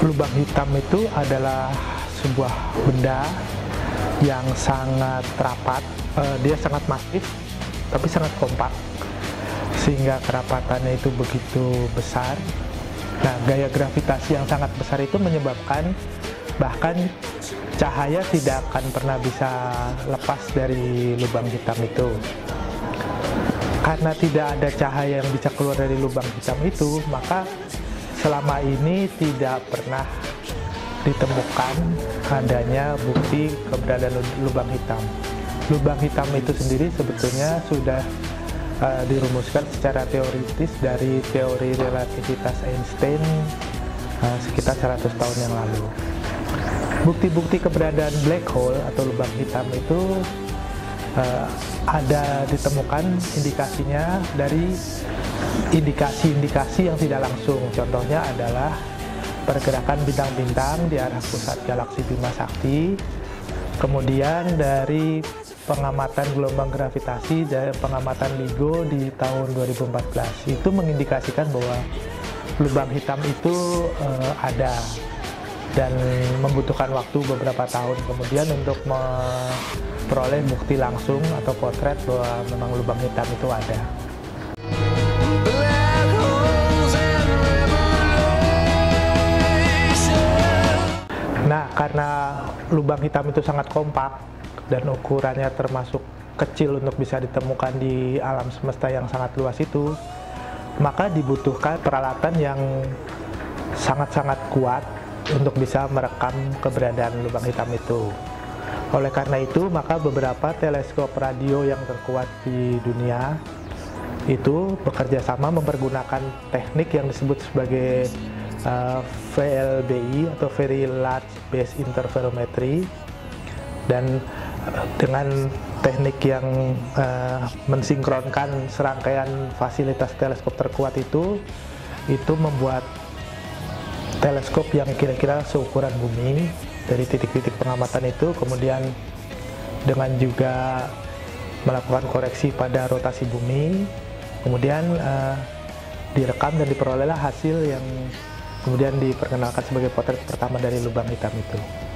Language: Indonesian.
lubang hitam itu adalah sebuah benda yang sangat rapat, uh, dia sangat masif, tapi sangat kompak, sehingga kerapatannya itu begitu besar. Nah, gaya gravitasi yang sangat besar itu menyebabkan bahkan cahaya tidak akan pernah bisa lepas dari lubang hitam itu. Karena tidak ada cahaya yang bisa keluar dari lubang hitam itu, maka selama ini tidak pernah ditemukan adanya bukti keberadaan lubang hitam. Lubang hitam itu sendiri sebetulnya sudah uh, dirumuskan secara teoritis dari teori relativitas Einstein uh, sekitar 100 tahun yang lalu. Bukti-bukti keberadaan black hole atau lubang hitam itu uh, ada ditemukan indikasinya dari indikasi-indikasi yang tidak langsung. Contohnya adalah pergerakan bintang-bintang di arah pusat galaksi Bima Sakti. Kemudian dari pengamatan gelombang gravitasi dan pengamatan LIGO di tahun 2014 itu mengindikasikan bahwa lubang hitam itu uh, ada dan membutuhkan waktu beberapa tahun kemudian untuk memperoleh bukti langsung atau potret bahwa memang lubang hitam itu ada. Nah, karena lubang hitam itu sangat kompak dan ukurannya termasuk kecil untuk bisa ditemukan di alam semesta yang sangat luas itu, maka dibutuhkan peralatan yang sangat-sangat kuat untuk bisa merekam keberadaan lubang hitam itu. Oleh karena itu, maka beberapa teleskop radio yang terkuat di dunia itu bekerja sama mempergunakan teknik yang disebut sebagai uh, VLBI atau Very Large Base Interferometry. Dan uh, dengan teknik yang uh, mensinkronkan serangkaian fasilitas teleskop terkuat itu itu membuat teleskop yang kira-kira seukuran bumi dari titik-titik pengamatan itu kemudian dengan juga melakukan koreksi pada rotasi bumi kemudian uh, direkam dan diperolehlah hasil yang kemudian diperkenalkan sebagai potret pertama dari lubang hitam itu.